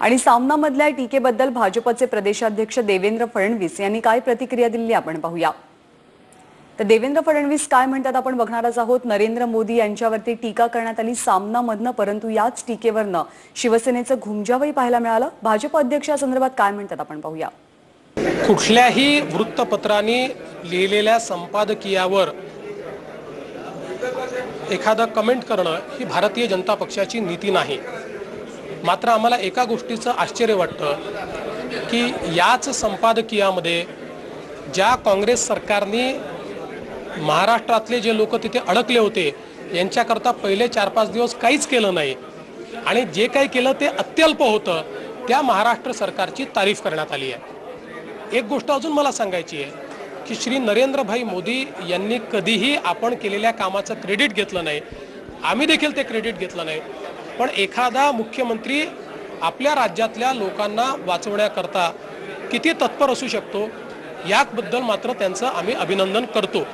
आणि सामनामधल्या टीकेबद्दल भाजपचे प्रदेशाध्यक्ष देवेंद्र फडणवीस यांनी काय प्रतिक्रिया दिली आपण पाहूया. तर देवेंद्र फडणवीस काय म्हणतात आपण बघणारच आहोत. नरेंद्र मोदी यांच्यावरती टीका करण्यात आली सामनामधनं परंतु याच टीकेवरनं शिवसेनेचं घुमजावही पाहायला मिळालं. भाजप अध्यक्ष या संदर्भात काय म्हणतात आपण पाहूया. कुठल्याही वृत्तपत्राने लिहिलेल्या संपादकीयावर एखादं कमेंट करणं ही भारतीय जनता पक्षाची नीती नाही. मात्र आम्हाला एका गोष्टीचं आश्चर्य वाटतं की याच संपादकीयामध्ये ज्या काँग्रेस सरकारने महाराष्ट्रातले जे लोक तिथे अडकले होते यांच्याकरता पहिले चार पाच दिवस काहीच केलं नाही. आणि जे काही केलं ते अत्यल्प होतं त्या महाराष्ट्र सरकारची तारीफ करण्यात आली आहे. एक गोष्ट अजून मला सांगायची आहे की श्री नरेंद्रभाई मोदी यांनी कधीही आपण केलेल्या कामाचं क्रेडिट घेतलं नाही. आम्ही देखील ते क्रेडिट घेतलं नाही. पण एखादा मुख्यमंत्री आपल्या राज्यातल्या लोकांना वाचवण्याकरता किती तत्पर असू शकतो याबद्दल मात्र त्यांचं आम्ही अभिनंदन करतो.